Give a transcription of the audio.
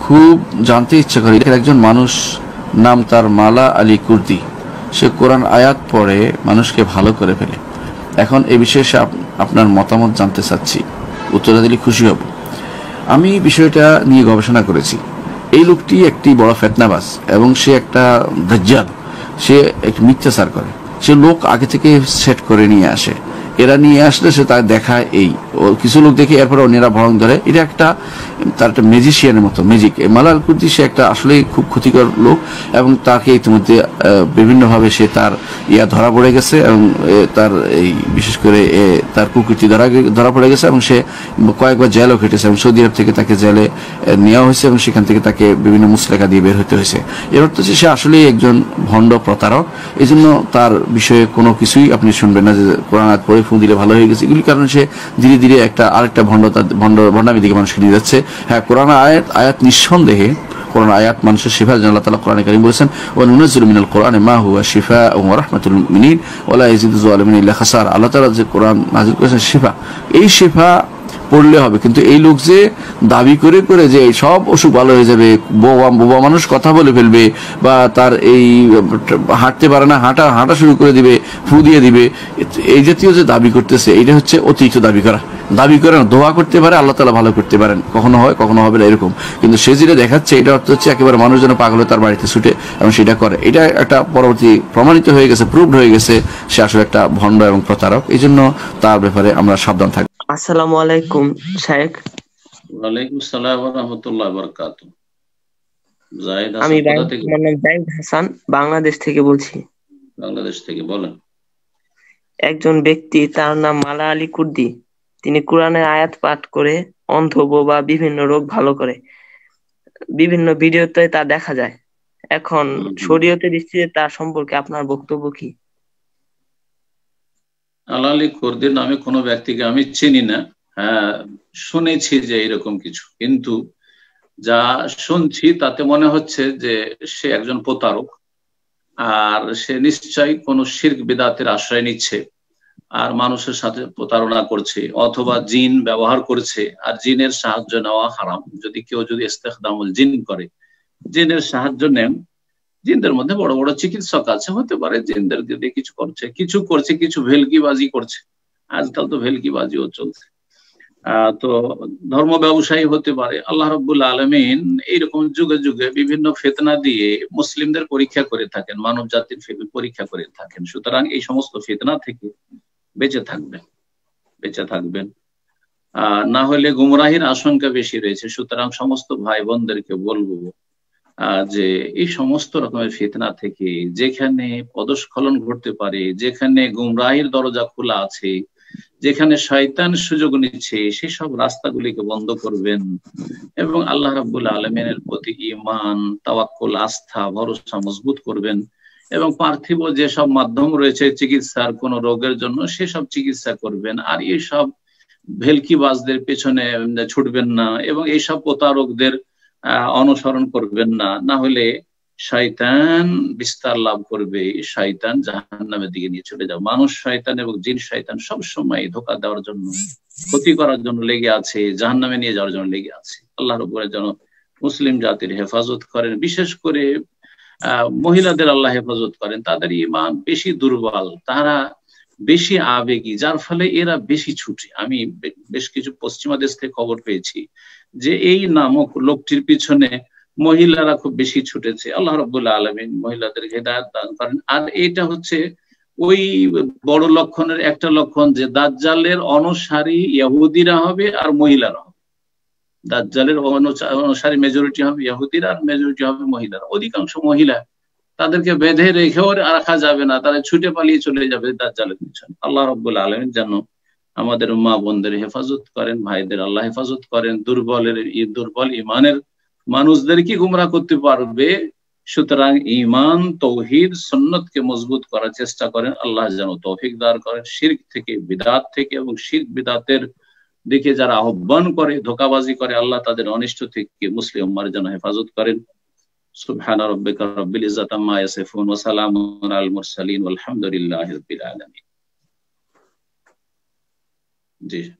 খুব জানতে ইচ্ছা করি। একজন মানুষ, নাম তার মালা আলী কুর্দি। সে কোরআন আয়াত পড়ে মানুষকে ভালো করে ফেলে। এখন এ বিষয়ে আপনার মতামত জানতে চাচ্ছি। উত্তর দিলে খুশি হব। আমি বিষয়টা নিয়ে গবেষণা করেছি। এই লোকটি একটি বড় ফেতনাবাস এবং সে একটা দাজ্জাল। সে একটু মিথ্যাচার করে। সে লোক আগে থেকে সেট করে নিয়ে আসে। এরা নিয়ে আসলে সে তার দেখায় এই। ও কিছু লোক দেখে এরপরে অন্যরা ভরং ধরে। এটা একটা, তার একটা ম্যাজিশিয়ানের মতো ম্যাজিক মালাল কুর্দি সে একটা আসলেই খুব ক্ষতিকর লোক এবং তাকে ইতিমধ্যে বিভিন্নভাবে সে তার ইয়া ধরা পড়ে গেছে এবং তার এই বিশেষ করে তার কুকৃতি ধরা ধরা পড়ে গেছে এবং সে কয়েকবার জেলও খেটেছে এবং সৌদি আরব থেকে তাকে জেলে নেওয়া হয়েছে এবং সেখান থেকে তাকে বিভিন্ন মুসলেখা দিয়ে বের হতে হয়েছে। এর অর্থ হচ্ছে সে আসলেই একজন ভণ্ড প্রতারক। এই জন্য তার বিষয়ে কোনো কিছুই আপনি শুনবেন না যে কোরআন পড়ে ফোন দিলে ভালো হয়ে গেছে। এগুলি কারণে সে ধীরে ধীরে একটা আরেকটা ভণ্ড ভণ্ড ভণ্ডামি দিকে মানুষকে নিয়ে যাচ্ছে। হ্যাঁ কোরআন আয়াত আয়াত নিঃসন্দেহে কোরআন আয়াত মানুষের শিফা জন আল্লাহ তালা কোরআন কারিম বলেছেন ও নুনাজুল মিনাল কোরআনে মা হুয়া শিফা ও রহমাতুল মিনিন ওলা ইজিদ আলমিন ইল্লা খাসার। আল্লাহ তালা যে কোরআন নাজিল করেছেন শিফা, এই শিফা পড়লে হবে। কিন্তু এই লোক যে দাবি করে করে যে সব অসুখ ভালো হয়ে যাবে, বোবা বোবা মানুষ কথা বলে ফেলবে বা তার এই, হাঁটতে পারে না, হাঁটা হাঁটা শুরু করে দিবে, ফু দিয়ে দিবে, এই জাতীয় যে দাবি করতেছে এইটা হচ্ছে অতিরিক্ত দাবি করা। দাবি করে না, দোয়া করতে পারে, আল্লাহ তালা ভালো করতে পারেন। কখনো হয়, কখনো হবে না, এরকম। কিন্তু সে যেটা দেখাচ্ছে, এটা অর্থ হচ্ছে একেবারে মানুষ যেন পাগল তার বাড়িতে ছুটে এবং সেটা করে। এটা একটা পরবর্তী প্রমাণিত হয়ে গেছে প্রুভড হয়ে গেছে, সে আসলে একটা ভণ্ড এবং প্রতারক। এই জন্য তার ব্যাপারে আমরা সাবধান থাকি আসসালামু আলাইকুম শায়েখ। ওয়ালাইকুম আসসালাম ওয়া রাহমাতুল্লাহি ওয়া বারাকাতুহু। জায়েদ আমি আমার নাম জায়েদ হাসান বাংলাদেশ থেকে বলছি। বাংলাদেশ থেকে বলেন। একজন ব্যক্তি তার নাম মালা আলী কুর্দি। তিনি কোরআনের আয়াত পাঠ করে অন্ধ বা বিভিন্ন রোগ ভালো করে। বিভিন্ন ভিডিওতে তা দেখা যায়। এখন শরীয়তের দৃষ্টিতে তার সম্পর্কে আপনার বক্তব্য কি? আলালি কুর্দির নামে কোনো ব্যক্তিকে আমি চিনি না। হ্যাঁ শুনেছি যে এরকম কিছু। কিন্তু যা শুনছি, তাতে মনে হচ্ছে যে সে একজন প্রতারক আর সে নিশ্চয়ই কোন শির্ক বিদাতের আশ্রয় নিচ্ছে আর মানুষের সাথে প্রতারণা করছে অথবা জিন ব্যবহার করছে আর জিনের সাহায্য নেওয়া হারাম। যদি কেউ যদি ইস্তেখদামুল জিন করে, জিনের সাহায্য নেন জিনদের মধ্যে বড় বড় চিকিৎসক আছে, হতে পারে জিনদেরকে দিয়ে কিছু করছে। কিছু করছে, কিছু ভেলকিবাজি করছে। আজকাল তো ভেলকিবাজিও চলছে। তো ধর্ম ব্যবসায়ী হতে পারে। আল্লাহ রব্বুল আলমিন এইরকম যুগে যুগে বিভিন্ন ফেতনা দিয়ে মুসলিমদের পরীক্ষা করে থাকেন মানব জাতির পরীক্ষা করে থাকেন। সুতরাং এই সমস্ত ফেতনা থেকে বেঁচে থাকবেন বেঁচে থাকবেন। না হলে গুমরাহির আশঙ্কা বেশি রয়েছে। সুতরাং সমস্ত ভাই বোনদেরকে বলব যে এই সমস্ত রকমের ফিতনা থেকে যেখানে পদস্খলন ঘটতে পারে, যেখানে গুমরাহির দরজা খোলা আছে, যেখানে শয়তান সুযোগ নিচ্ছে, সেসব রাস্তাগুলিকে বন্ধ করবেন এবং আল্লাহ রাবুল আলমিনের প্রতি ইমান তাওয়াক্কুল, আস্থা, ভরসা মজবুত করবেন এবং পার্থিব যেসব মাধ্যম রয়েছে চিকিৎসার কোন রোগের জন্য সেসব চিকিৎসা করবেন। আর এইসব ভেলকিবাজদের পেছনে ছুটবেন না এবং এইসব প্রতারকদের অনুসরণ করবেন না। না হলে শয়তান বিস্তার লাভ করবে। শয়তান জাহান নামের দিকে নিয়ে চলে যাবে। মানুষ শয়তান এবং জিন শয়তান সবসময় ধোকা দেওয়ার জন্য, ক্ষতি করার জন্য লেগে আছে জাহান নামে নিয়ে যাওয়ার জন্য লেগে আছে। আল্লাহর উপরে যেন মুসলিম জাতির হেফাজত করেন। বিশেষ করে মহিলাদের আল্লাহ হেফাজত করেন। তাদের ইমান বেশি দুর্বল, তারা বেশি আবেগী, যার ফলে এরা বেশি ছুটে। আমি বেশ কিছু পশ্চিমা দেশ থেকে খবর পেয়েছি। যে এই নামক লোকটির পিছনে মহিলারা খুব বেশি ছুটেছে। আল্লাহ রবুল্লাহ আলমিন মহিলাদের হেদায়ত দান করেন। আর এটা হচ্ছে ওই বড় লক্ষণের একটা লক্ষণ যে দাজ্জালের অনুসারী ইয়াহুদিরা হবে আর মহিলারা হবে। দাজ্জালের অনুসারী মেজরিটি হবে ইহুদিরা আর মেজরিটি হবে মহিলারা। অধিকাংশ মহিলা তাদেরকে বেঁধে রেখেও রাখা যাবে না, তারা ছুটে পালিয়ে চলে যাবে দাজ্জালের পিছনে। আল্লাহ রব্বুল্লাহ আলমিন যেন আমাদের মা বোনদের হেফাজত করেন ভাইদের আল্লাহ হেফাজত করেন দুর্বলের দুর্বল ইমানের মানুষদেরকে গুমরা করতে পারবে সুতরাং ইমান তৌহিদ সন্ন্যতকে মজবুত করার চেষ্টা করেন আল্লাহ যেন তৌফিক দার করেন শির্ক থেকে বিদাত থেকে এবং শির্ক বিদাতের দিকে যারা আহ্বান করে ধোকাবাজি করে আল্লাহ তাদের অনিষ্ট থেকে মুসলিম উম্মার যেন হেফাজত করেন سبحان ربك رب العزة عما يصفون وسلام على المرسلين والحمد لله رب العالمين Sí.